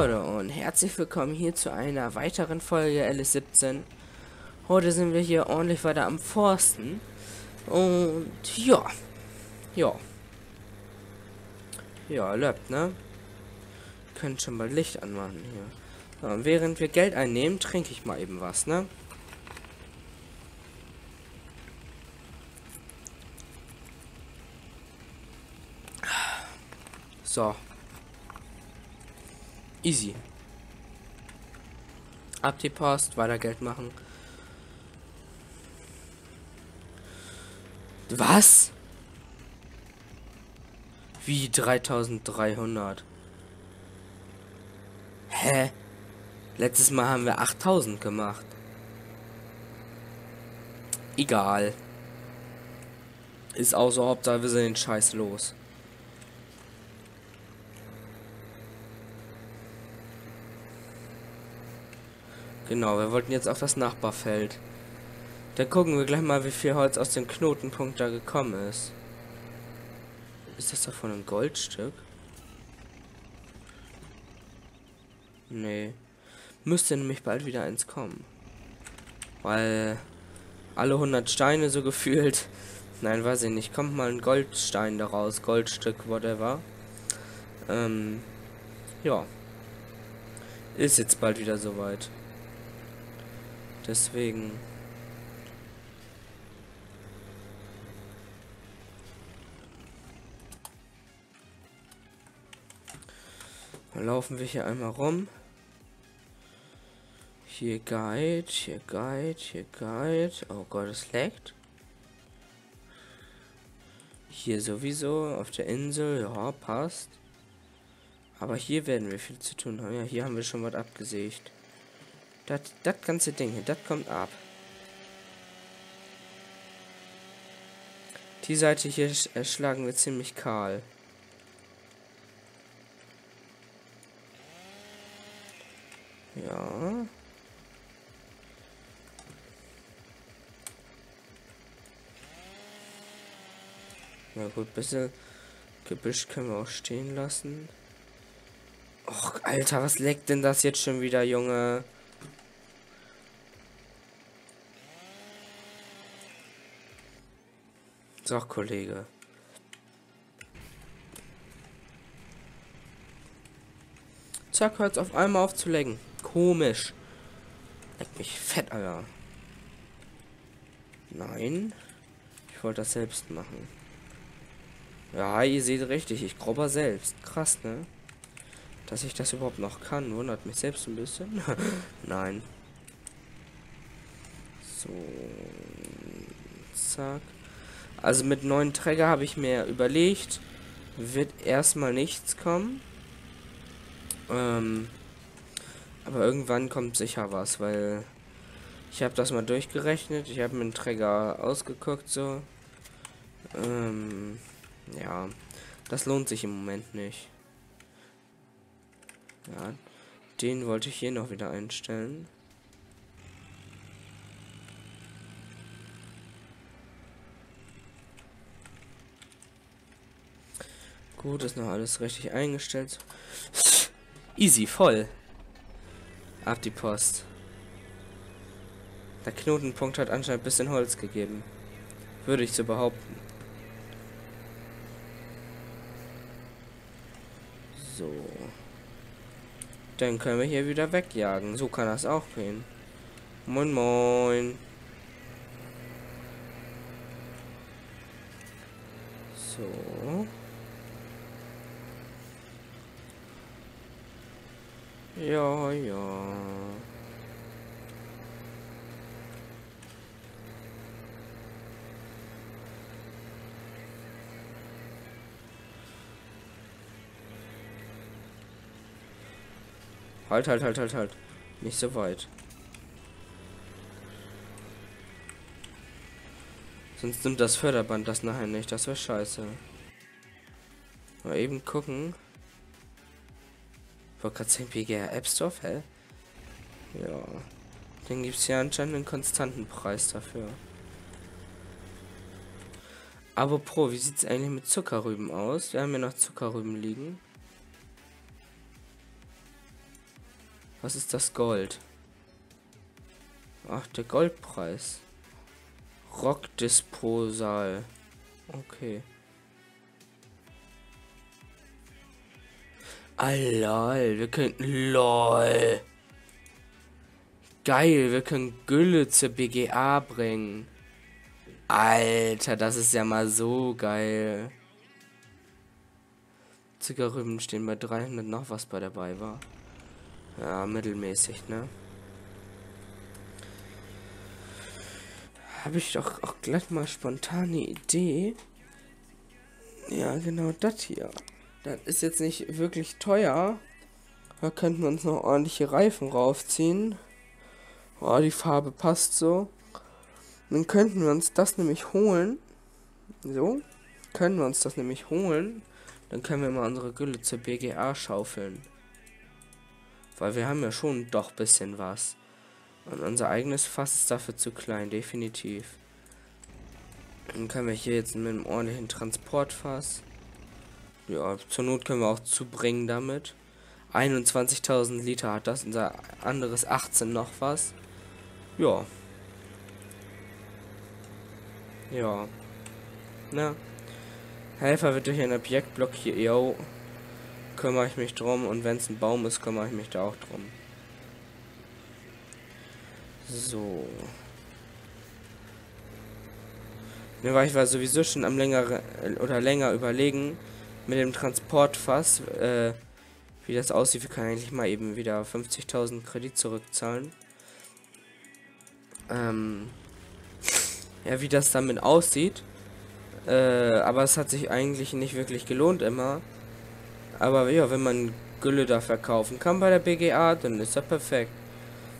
Leute und herzlich willkommen hier zu einer weiteren Folge LS17. Heute sind wir hier ordentlich weiter am Forsten. Und ja. Ja. Ja, läuft, ne? Können schon mal Licht anmachen hier. So, und während wir Geld einnehmen, trinke ich mal eben was, ne? So. Easy. Ab die Post, weiter Geld machen. Was? Wie 3300? Hä? Letztes Mal haben wir 8000 gemacht. Egal. Ist so, Hauptsache wir sind den Scheiß los. Genau, wir wollten jetzt auf das Nachbarfeld. Da gucken wir gleich mal, wie viel Holz aus dem Knotenpunkt da gekommen ist. Ist das davon ein Goldstück? Nee. Müsste nämlich bald wieder eins kommen. Weil alle 100 Steine so gefühlt. Nein, weiß ich nicht. Kommt mal ein Goldstein daraus. Goldstück, whatever. Ähm, ja. Ist jetzt bald wieder soweit. Deswegen. Dann laufen wir hier einmal rum. Hier Guide, hier Guide, hier Guide. Oh Gott, es leckt. Hier sowieso auf der Insel, ja, passt. Aber hier werden wir viel zu tun haben. Ja, hier haben wir schon was abgesägt. Das, ganze Ding hier, das kommt ab. Die Seite hier erschlagen wir ziemlich kahl. Ja. Na gut, bisschen Gebüsch können wir auch stehen lassen. Och, Alter, was leckt denn das jetzt schon wieder, Junge? So, Kollege. Zack, hört auf einmal auf zu lecken. Komisch. Leck mich fett, Alter. Nein. Ich wollte das selbst machen. Ja, ihr seht richtig, ich grobber selbst. Krass, ne? Dass ich das überhaupt noch kann, wundert mich selbst ein bisschen. Nein. So. Zack. Also mit neuen Träger habe ich mir überlegt, wird erstmal nichts kommen. Ähm, aber irgendwann kommt sicher was, weil ich habe das mal durchgerechnet. Ich habe mir einen Träger ausgeguckt so. Ähm, ja, das lohnt sich im Moment nicht. Ja, den wollte ich hier noch wieder einstellen. Gut, ist noch alles richtig eingestellt. Easy, voll. Ab die Post. Der Knotenpunkt hat anscheinend ein bisschen Holz gegeben. Würde ich so behaupten. So. Dann können wir hier wieder wegjagen. So kann das auch gehen. Moin moin. So. Ja, ja. Halt, halt, halt, halt, halt. Nicht so weit. Sonst nimmt das Förderband das nachher nicht. Das wäre scheiße. Mal eben gucken. Ich wollte gerade sagen, PGR App Store, hä? Ja. Dann gibt es ja anscheinend einen konstanten Preis dafür. Aber Pro, wie sieht es eigentlich mit Zuckerrüben aus? Wir haben ja noch Zuckerrüben liegen. Was ist das Gold? Ach, der Goldpreis. Rockdisposal. Okay. Ah, wir könnten lol. Geil, wir können Gülle zur BGA bringen. Alter, das ist ja mal so geil. Zuckerrüben stehen bei 300 noch was bei dabei war. Ja, mittelmäßig, ne? Habe ich doch auch gleich mal spontane Idee. Ja, genau das hier. Das ist jetzt nicht wirklich teuer. Da könnten wir uns noch ordentliche Reifen raufziehen. Oh, die Farbe passt so. Dann könnten wir uns das nämlich holen. So. Können wir uns das nämlich holen. Dann können wir mal unsere Gülle zur BGA schaufeln. Weil wir haben ja schon doch bisschen was. Und unser eigenes Fass ist dafür zu klein, definitiv. Dann können wir hier jetzt mit einem ordentlichen Transportfass. Ja, zur Not können wir auch zubringen damit. 21.000 Liter hat das, unser anderes 18 noch was. Ja. Ja. Na. Helfer wird durch ein Objekt blockiert. Yo. Kümmere ich mich drum. Und wenn es ein Baum ist, kümmere ich mich da auch drum. So. Ne, weil ich war sowieso schon am länger oder länger überlegen mit dem Transportfass, äh, wie das aussieht. Wir können eigentlich mal eben wieder 50.000 Kredit zurückzahlen. Ähm, ja, wie das damit aussieht. Äh, aber es hat sich eigentlich nicht wirklich gelohnt immer. Aber ja, wenn man Gülle da verkaufen kann bei der BGA, dann ist er perfekt.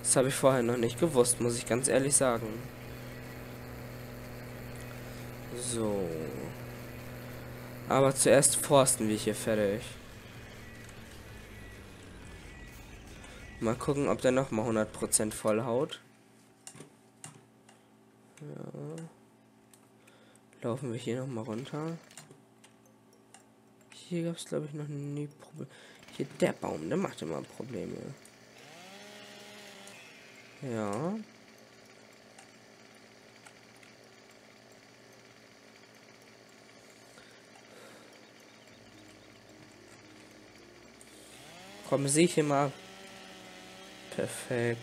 Das habe ich vorher noch nicht gewusst, muss ich ganz ehrlich sagen. So. Aber zuerst forsten wir hier fertig. Mal gucken, ob der noch mal 100% voll haut. Ja. Laufen wir hier noch mal runter. Hier gab es, glaube ich, noch nie Probleme. Hier der Baum, der macht immer Probleme. Ja. Komm, sehe ich hier mal. Perfekt.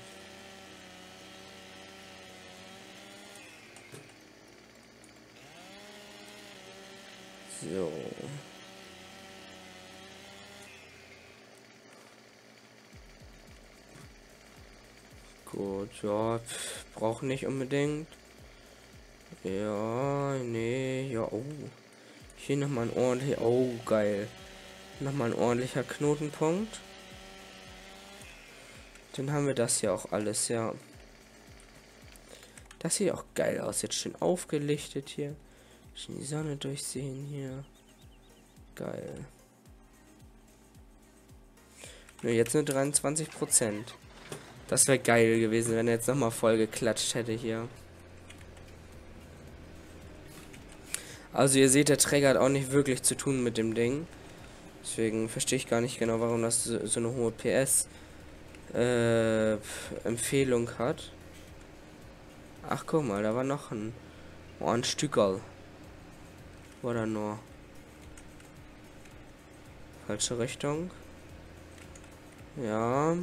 So. Gut, ja, braucht nicht unbedingt. Ja, nee, ja, oh. Hier nochmal ein ordentlicher, oh, geil. Nochmal ein ordentlicher Knotenpunkt. Dann haben wir das hier auch alles, ja. Das sieht auch geil aus. Jetzt schön aufgelichtet hier. Schön die Sonne durchsehen hier. Geil. Nur jetzt nur 23 Prozent. Das wäre geil gewesen, wenn er jetzt nochmal voll geklatscht hätte hier. Also ihr seht, der Träger hat auch nicht wirklich zu tun mit dem Ding. Deswegen verstehe ich gar nicht genau, warum das so, so eine hohe PS äh, Empfehlung hat. Ach guck mal, da war noch ein, oh, ein Stückerl. Oder nur. Falsche Richtung. Ja.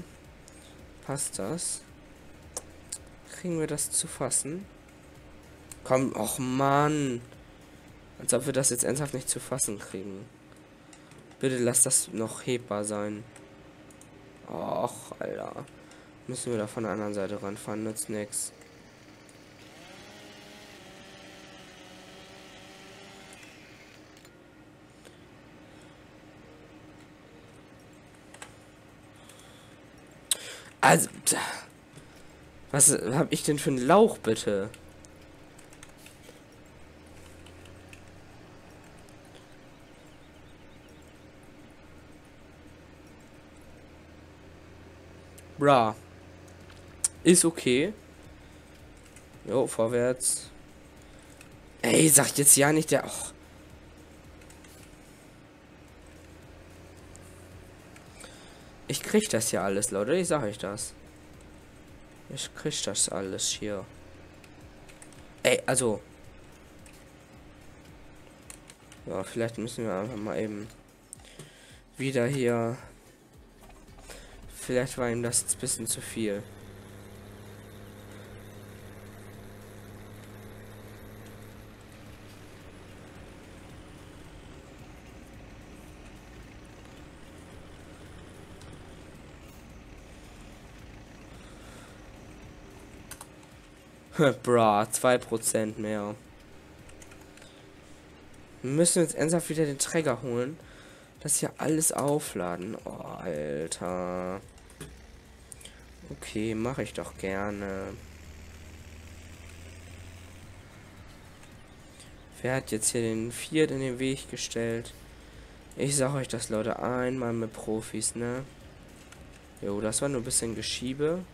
Passt das? Kriegen wir das zu fassen? Komm, och Mann. Als ob wir das jetzt ernsthaft nicht zu fassen kriegen. Bitte lass das noch hebbar sein. Och, Alter. Müssen wir da von der anderen Seite ranfahren, nützt nix. Also, was habe ich denn für einen Lauch, bitte? Bra. Ist okay. Jo, vorwärts. Ey, sag jetzt ja nicht der. Och. Ich krieg das ja alles, Leute. Ich sag euch das. Ich krieg das alles hier. Ey, also. Ja, vielleicht müssen wir einfach mal eben wieder hier. Vielleicht war ihm das jetzt ein bisschen zu viel. Bra, 2% mehr. Wir müssen jetzt ernsthaft wieder den Träger holen. Das hier alles aufladen. Oh, Alter. Okay, mache ich doch gerne. Wer hat jetzt hier den Viert in den Weg gestellt? Ich sag euch das, Leute, einmal mit Profis, ne? Jo, das war nur ein bisschen Geschiebe.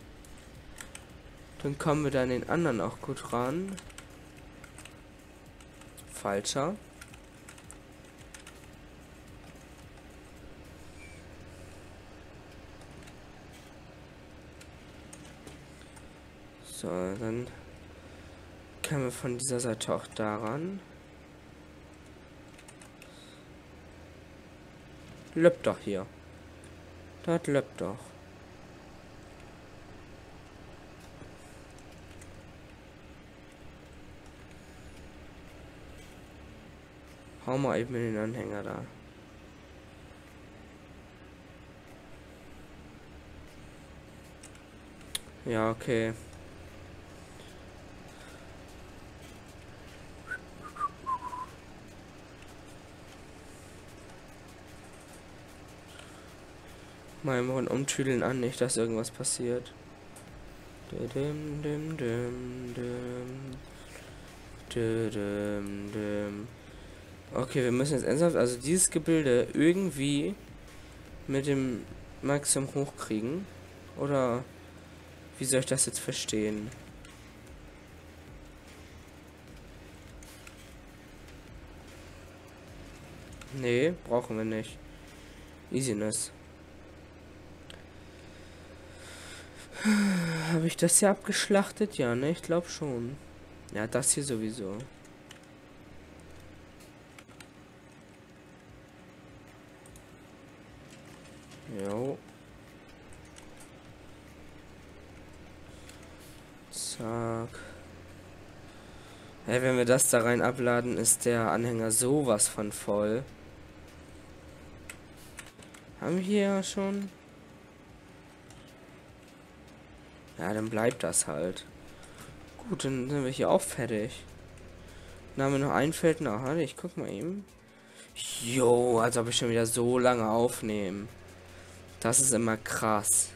Dann kommen wir dann den anderen auch gut ran. Falscher. So, dann können wir von dieser Seite auch daran. Löppt doch hier. Das löppt doch. Hau mal eben in den Anhänger da. Ja, okay. Mal im umtüdeln an, nicht, dass irgendwas passiert. Okay, wir müssen jetzt ernsthaft, also dieses Gebilde irgendwie mit dem Maximum hochkriegen. Oder wie soll ich das jetzt verstehen? Nee, brauchen wir nicht. Easiness. Habe ich das hier abgeschlachtet? Ja, ne? Ich glaube schon. Ja, das hier sowieso. Jo. Zack. Hey, wenn wir das da rein abladen, ist der Anhänger sowas von voll. Haben wir hier schon? Ja, dann bleibt das halt. Gut, dann sind wir hier auch fertig. Dann haben wir noch ein Feld nach. Ich guck mal eben. Jo, als ob ich schon wieder so lange aufnehmen. Das ist immer krass.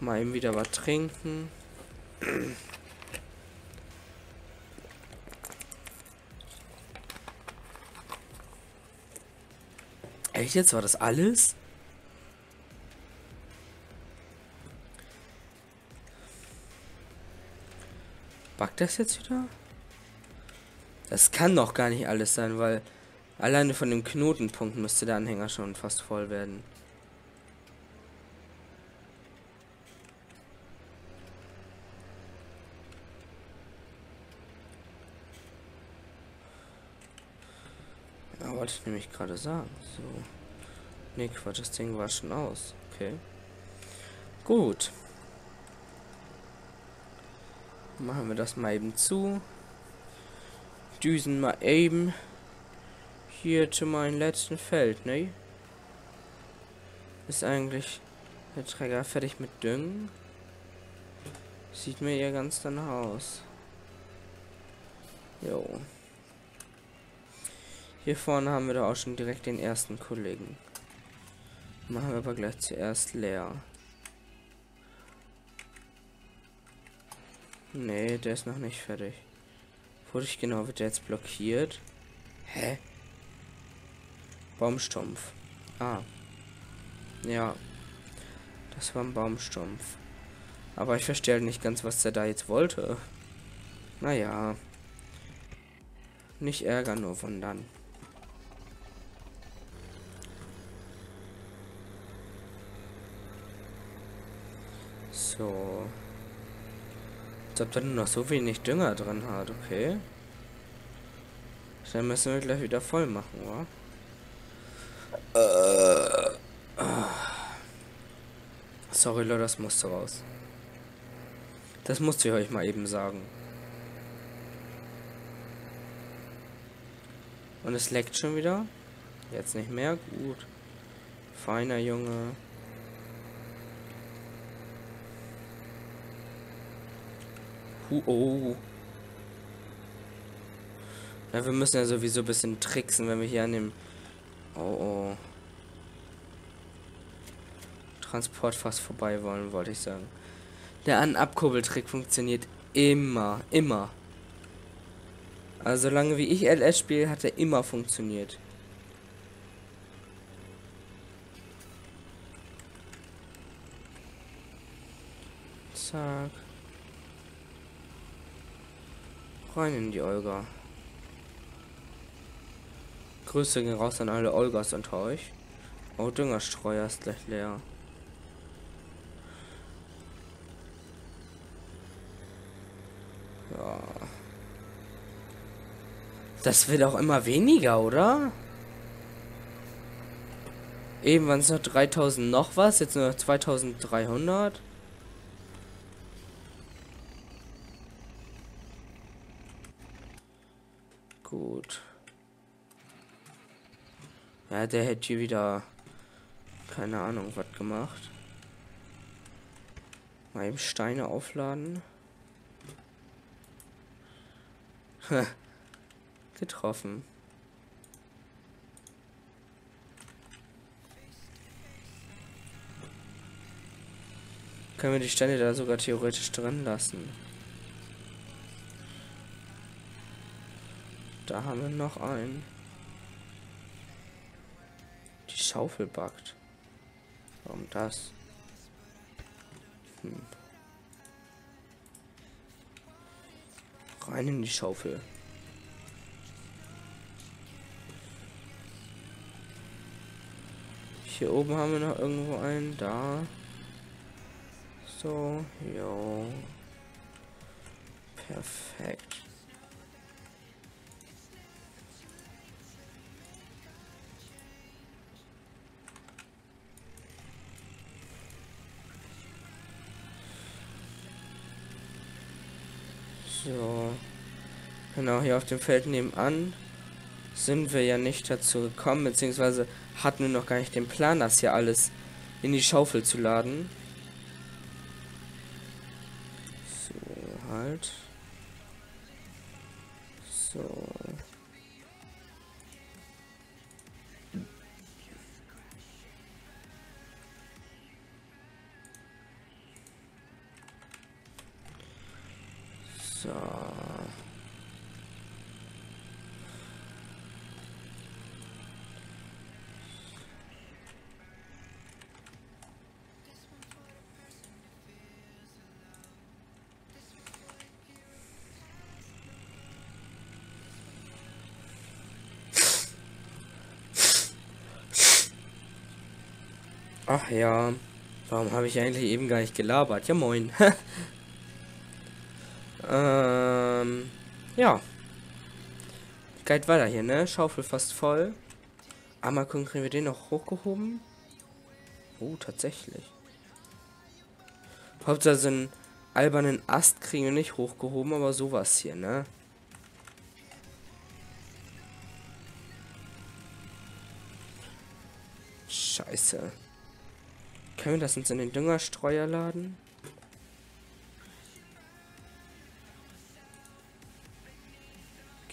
Mal eben wieder was trinken. Echt jetzt? War das alles? Backt das jetzt wieder? Das kann doch gar nicht alles sein, weil alleine von dem Knotenpunkt müsste der Anhänger schon fast voll werden. Wollte ich nämlich gerade sagen. So. Nee, Quatsch, das Ding war schon aus. Okay. Gut. Machen wir das mal eben zu düsen mal eben hier zu meinem letzten Feld, ne? Ist eigentlich der Träger fertig mit Düngen? Sieht mir ja ganz danach aus. Jo. Hier vorne haben wir da auch schon direkt den ersten Kollegen. Machen wir aber gleich zuerst leer. Nee, der ist noch nicht fertig. Wodurch genau wird der jetzt blockiert? Hä? Baumstumpf. Ah. Ja. Das war ein Baumstumpf. Aber ich verstehe halt nicht ganz, was der da jetzt wollte. Naja. Nicht ärgern, nur wundern. So. Als ob da nur noch so wenig Dünger drin hat, okay. Dann müssen wir gleich wieder voll machen, wa? Äh, Sorry, Leute, das musste raus. Das musste ich euch mal eben sagen. Und es leckt schon wieder. Jetzt nicht mehr. Gut. Feiner Junge. Hu oh. Ja, wir müssen ja sowieso ein bisschen tricksen, wenn wir hier an dem... Oh, oh. Transport fast vorbei wollen, wollte ich sagen. Der An-Abkurbeltrick funktioniert immer, immer. Also solange wie ich LS spiele, hat er immer funktioniert. Zack. Rein in die Olga. Grüße gehen raus an alle Olgas und euch. Oh, Düngerstreuer ist gleich leer. Ja. Das wird auch immer weniger, oder? Eben waren es noch 3000 noch was, jetzt nur 2300. Gut. Ja, der hätte hier wieder keine Ahnung was gemacht. Mal eben Steine aufladen. Getroffen. Können wir die Steine da sogar theoretisch drin lassen? Da haben wir noch einen. Die Schaufel backt. Warum das? Hm. Rein in die Schaufel. Hier oben haben wir noch irgendwo einen. Da. So, jo. Perfekt. So. Genau, hier auf dem Feld nebenan sind wir ja nicht dazu gekommen, beziehungsweise hatten wir noch gar nicht den Plan, das hier alles in die Schaufel zu laden. So, halt. So. So. Ach ja, warum habe ich eigentlich eben gar nicht gelabert? Ja moin. Ähm, ja. Geht weiter hier, ne? Schaufel fast voll. Einmal gucken, kriegen wir den noch hochgehoben? Oh, tatsächlich. Hauptsache so einen albernen Ast kriegen wir nicht hochgehoben, aber sowas hier, ne? Scheiße. Können wir das uns in den Düngerstreuer laden?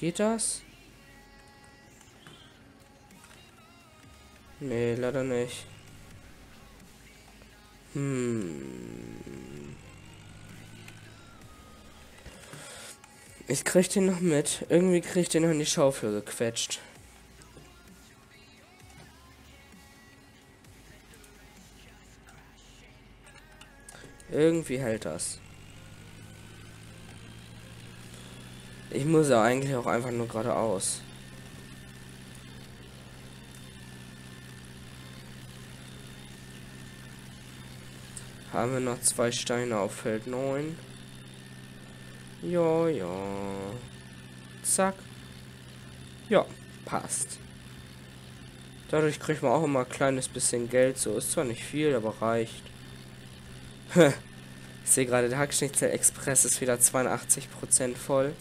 Geht das? Nee, leider nicht. Hm. Ich krieg den noch mit. Irgendwie krieg ich den noch in die Schaufel gequetscht. Irgendwie hält das. Ich muss ja eigentlich auch einfach nur geradeaus. Haben wir noch zwei Steine auf Feld 9. Ja, ja. Zack. Ja, passt. Dadurch kriegt man auch immer ein kleines bisschen Geld. So ist zwar nicht viel, aber reicht. ich sehe gerade, der Hackschnitzel Express ist wieder 82% voll.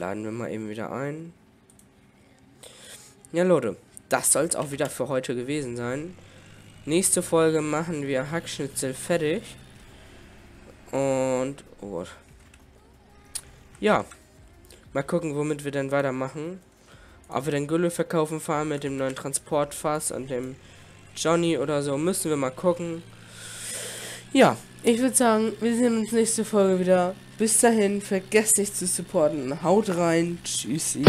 Laden wir mal eben wieder ein. Ja, Leute, das soll es auch wieder für heute gewesen sein. Nächste Folge machen wir Hackschnitzel fertig. Und, oh Gott. Ja, mal gucken, womit wir dann weitermachen. Ob wir den Gülle verkaufen fahren mit dem neuen Transportfass und dem Johnny oder so, müssen wir mal gucken. Ja, ich würde sagen, wir sehen uns nächste Folge wieder. Bis dahin, vergesst nicht zu supporten. Haut rein. Tschüssi.